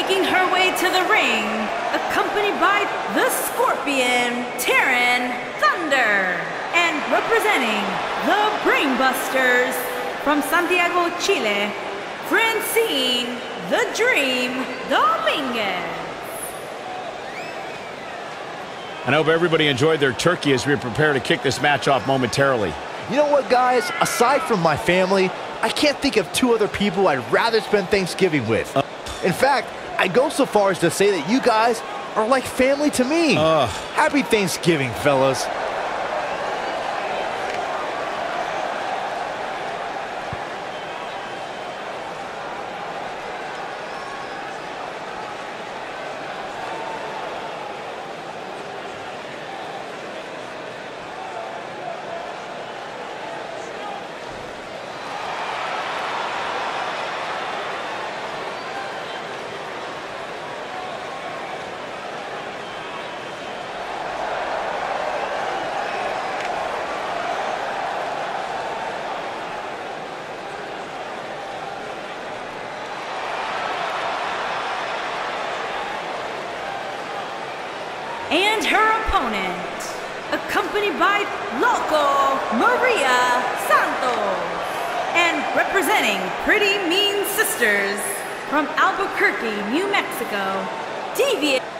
making her way to the ring, accompanied by the Scorpion, Taryn Thunder, and representing the Brainbusters from Santiago, Chile, Francine the Dream Dominguez. And I hope everybody enjoyed their turkey as we prepare to kick this match off momentarily. You know what, guys? Aside from my family, I can't think of two other people I'd rather spend Thanksgiving with. Uh, In fact, I go so far as to say that you guys are like family to me. Uh, Happy Thanksgiving, fellas. And her opponent, accompanied by Loco Maria Santos, and representing Pretty Mean Sisters from Albuquerque, New Mexico, Deviant.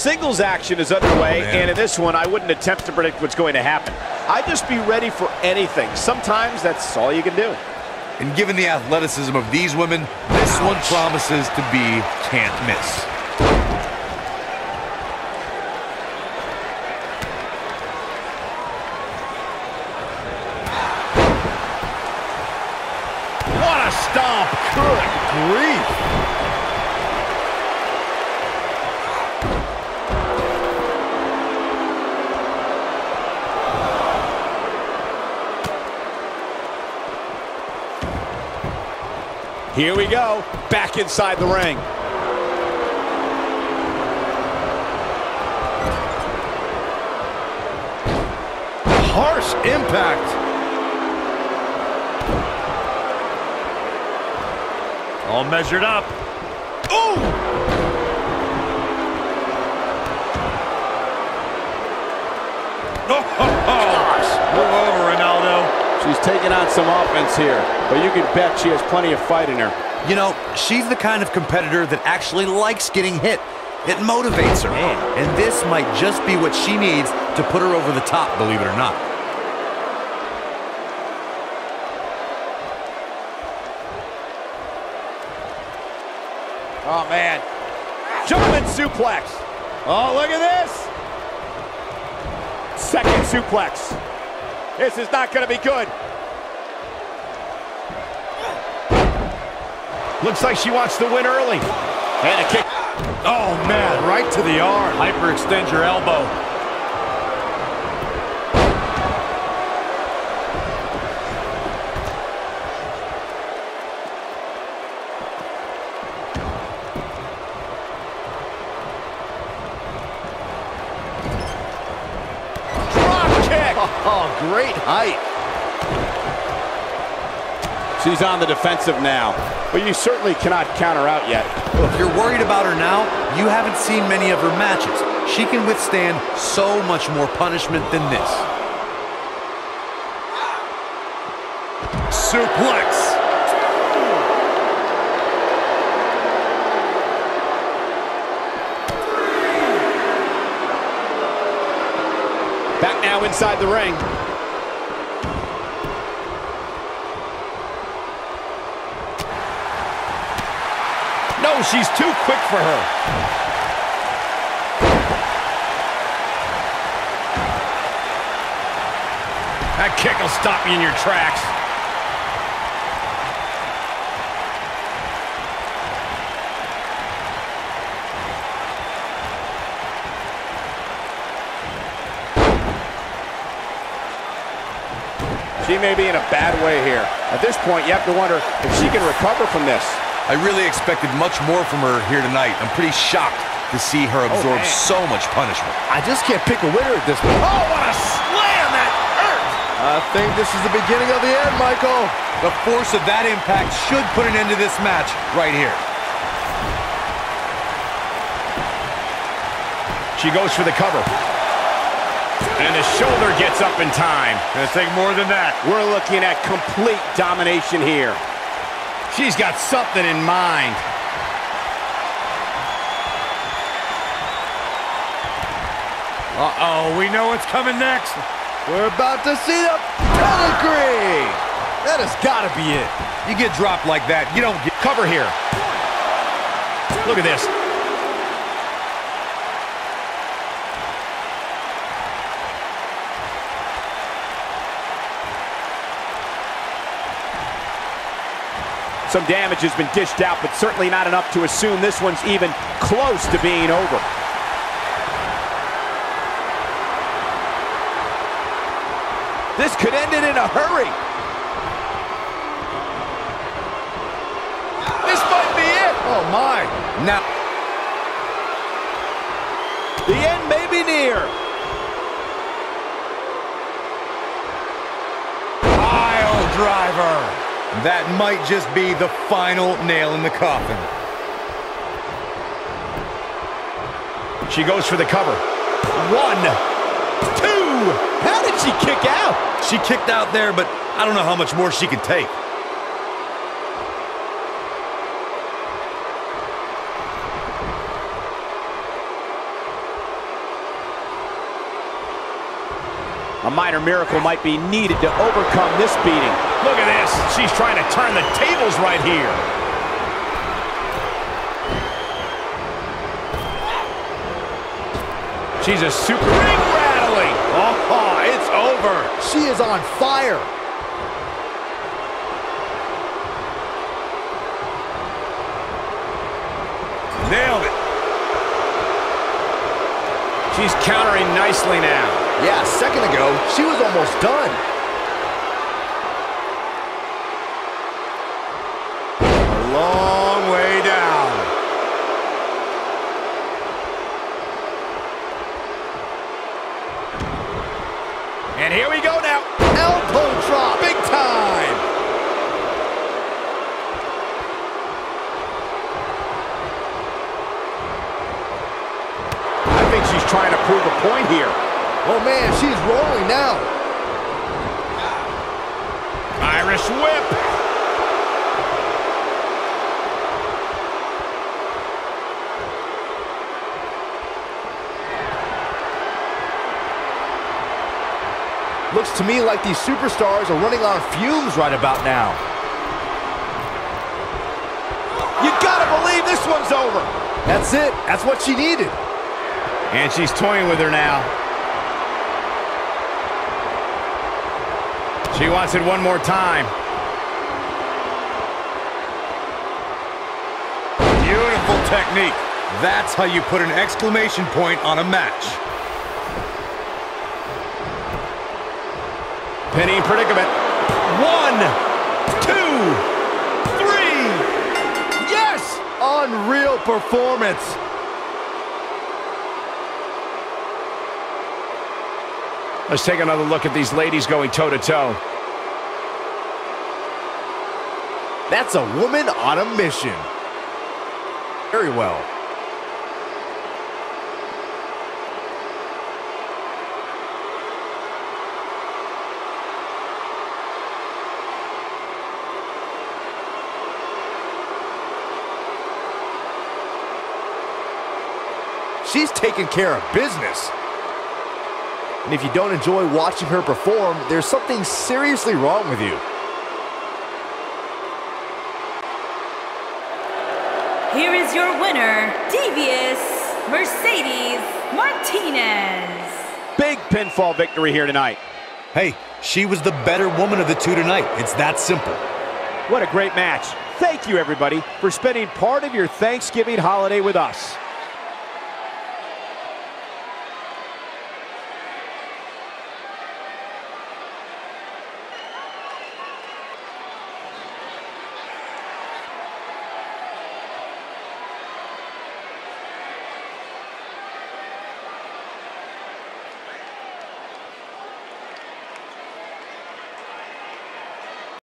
Singles action is underway, oh, and in this one, I wouldn't attempt to predict what's going to happen. I'd just be ready for anything. Sometimes that's all you can do. And given the athleticism of these women, this one promises to be can't miss. What a stomp! Good grief! Here we go, back inside the ring. Harsh impact. All measured up. Move on some offense here, but you can bet she has plenty of fight in her. You know, she's the kind of competitor that actually likes getting hit. It motivates her. And this might just be what she needs to put her over the top, believe it or not. Oh, man. German suplex. Oh, look at this. Second suplex. This is not going to be good. Looks like she wants to win early. And a kick. Oh, man, right to the arm. Hyperextend your elbow. Drop kick. Oh, great height. She's on the defensive now. But you certainly cannot count her out yet. Well, if you're worried about her now, you haven't seen many of her matches. She can withstand so much more punishment than this. Suplex. Back now inside the ring. She's too quick for her. That kick will stop you in your tracks. She may be in a bad way here. At this point, you have to wonder if she can recover from this. I really expected much more from her here tonight. I'm pretty shocked to see her oh, absorb man. so much punishment. I just can't pick a winner at this point. Oh, what a slam! That hurt! I think this is the beginning of the end, Michael. The force of that impact should put an end to this match right here. She goes for the cover. And the shoulder gets up in time. Gonna take more than that. We're looking at complete domination here. She's got something in mind. Uh-oh, we know what's coming next. We're about to see the pedigree. That has got to be it. You get dropped like that, you don't get... Cover here. Look at this. Some damage has been dished out, but certainly not enough to assume this one's even close to being over. This could end it in a hurry. This might be it. Oh, my. Now, The end may be near. pile driver. That might just be the final nail in the coffin. She goes for the cover. One, two. How did she kick out? She kicked out there, but I don't know how much more she can take. A minor miracle might be needed to overcome this beating. Look at this. She's trying to turn the tables right here. She's a super ring rattling. Oh, it's over. She is on fire. Nailed it. She's countering nicely now. Yeah, a second ago, she was almost done. A long way down. And here we go now. Elbow drop. Big time. I think she's trying to prove a point here. Oh, man, she's rolling now. Irish whip. Looks to me like these superstars are running on fumes right about now. You gotta believe this one's over. That's it. That's what she needed. And she's toying with her now. She wants it one more time. Beautiful technique. That's how you put an exclamation point on a match. Penny predicament. One, two, three. Yes! Unreal performance. Let's take another look at these ladies going toe to toe. That's a woman on a mission. Very well. She's taking care of business. And if you don't enjoy watching her perform, there's something seriously wrong with you. Here is your winner, Devious Mercedes Martinez. Big pinfall victory here tonight. Hey, she was the better woman of the two tonight. It's that simple. What a great match. Thank you, everybody, for spending part of your Thanksgiving holiday with us.